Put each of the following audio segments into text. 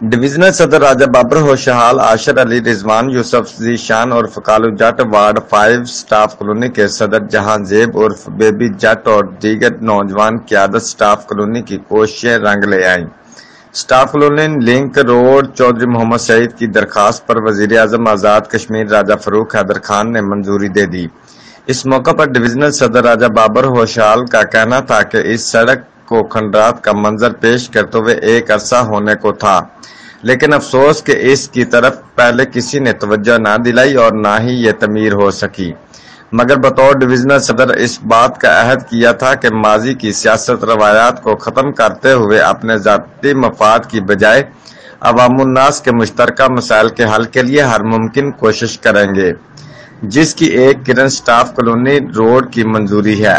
Divisional सदर राजा बाबर होशहाल आशर अली रिजवान यूसुफ जीशान और फकालू जट ward five staff colony के सदर जहाँ जेब उर्फ़ बेबी जट और दीगर नौजवान क्यादत स्टाफ कॉलोनी की कोशिशें रंग ले आईं। Staff colony link road Chaudhry Mohammad Saeed की दरखास्त पर वज़ीर अजम आज़ाद कश्मीर राजा फरूख हैदर खान ने मंजूरी दे दी। इस मौका पर डिविजनल सदर राजा बाबर होशाल का कहना था कि इस सड़क को खंडरात का मंजर पेश करते हुए एक अरसा होने को था। लेकिन अफसोस के इसकी तरफ़ पहले किसी ने तवज्जो ना दिलाई और ना ही ये तमीर हो सकी। मगर बतौर डिविजनल सदर इस बात का अहद किया था कि माजी की सियासत रवायात को ख़त्म करते हुए अपने ज़ाती मफाद की बजाय अवामुन्नास के मुश्तर मसाइल के हल के लिए हर मुमकिन कोशिश करेंगे, जिसकी एक किरण स्टाफ कॉलोनी रोड की मंजूरी है।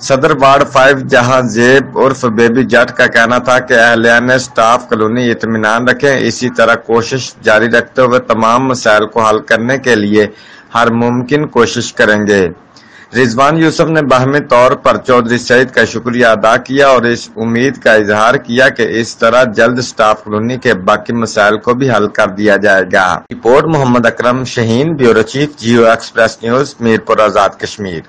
सदर वार्ड फाइव, जहाँ जेब उर्फ़ बेबी जट का कहना था कि अहलिया ने स्टाफ कॉलोनी इतमान रखें। इसी तरह कोशिश जारी रखते हुए तमाम मसाइल को हल करने के लिए हर मुमकिन कोशिश करेंगे। रिजवान यूसुफ ने बाहमी तौर पर चौधरी सईद का शुक्रिया अदा किया और इस उम्मीद का इजहार किया कि इस तरह जल्द स्टाफ कॉलोनी के बाकी मसाइल को भी हल कर दिया जाएगा। Report Mohammad Akram Shaheen bureau chief, Geo Express News, Mirpur, Azad Kashmir.